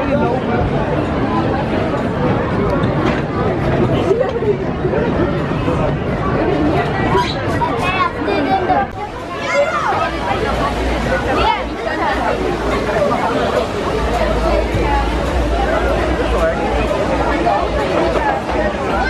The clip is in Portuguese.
solidão. Né?